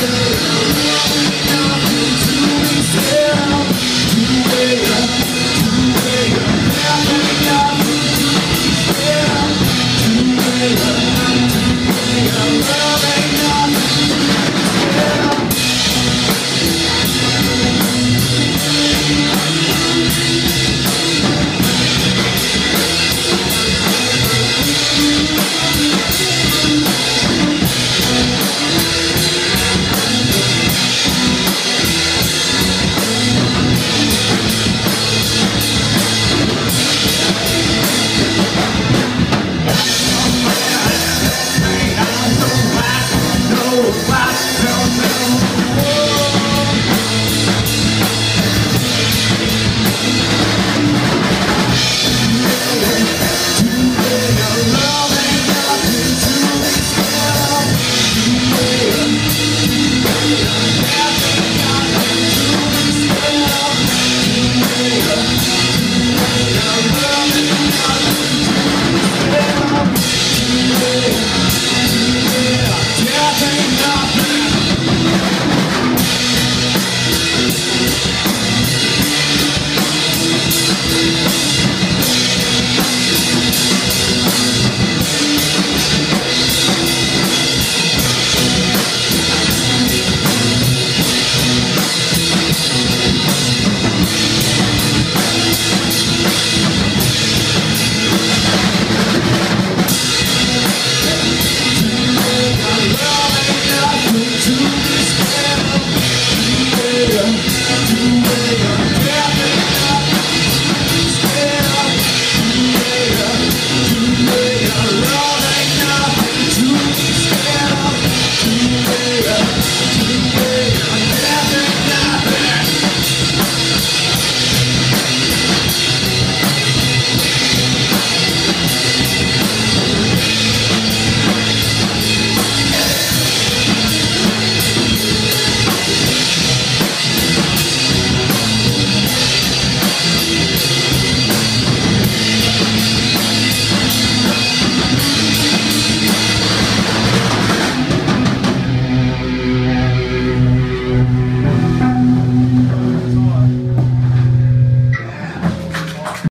Deus.